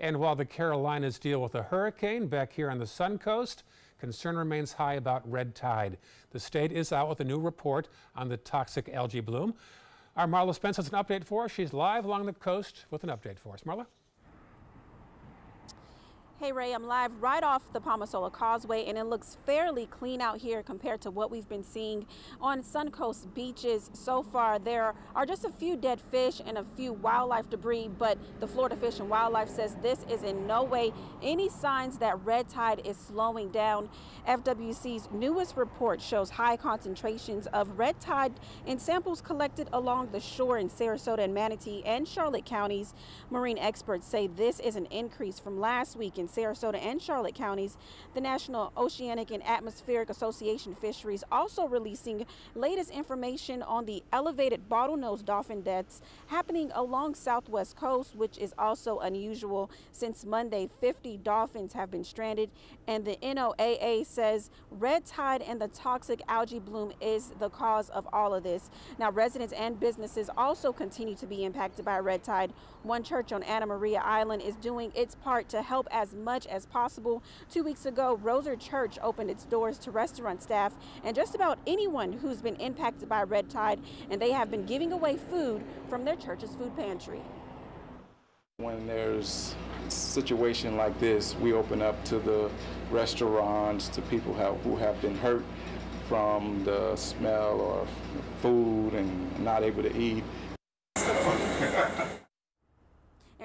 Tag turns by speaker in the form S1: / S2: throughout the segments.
S1: And while the Carolinas deal with a hurricane back here on the Sun Coast, concern remains high about red tide. The state is out with a new report on the toxic algae bloom. Our Marla Spence has an update for us. She's live along the coast with an update for us. Marla?
S2: Hey Ray, I'm live right off the Palma Sola Causeway and it looks fairly clean out here compared to what we've been seeing on Suncoast beaches so far. There are just a few dead fish and a few wildlife debris, but the Florida Fish and Wildlife says this is in no way any signs that red tide is slowing down. FWC's newest report shows high concentrations of red tide in samples collected along the shore in Sarasota and Manatee and Charlotte counties. Marine experts say this is an increase from last week in Sarasota and Charlotte counties. The National Oceanic and Atmospheric Association Fisheries also releasing latest information on the elevated bottlenose dolphin deaths happening along southwest coast, which is also unusual. Since Monday, 50 dolphins have been stranded, and the NOAA says red tide and the toxic algae bloom is the cause of all of this. Now, residents and businesses also continue to be impacted by red tide. One church on Anna Maria Island is doing its part to help as much as possible. Two weeks ago, Roser Church opened its doors to restaurant staff and just about anyone who's been impacted by red tide, and they have been giving away food from their church's food pantry.
S3: When there's a situation like this, we open up to the restaurants, to people who have been hurt from the smell or food and not able to eat.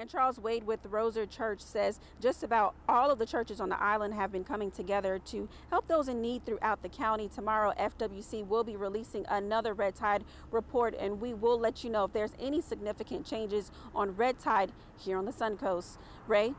S2: And Charles Wade with Roser Church says just about all of the churches on the island have been coming together to help those in need throughout the county. Tomorrow, FWC will be releasing another red tide report, and we will let you know if there's any significant changes on red tide here on the Sun Coast. Ray?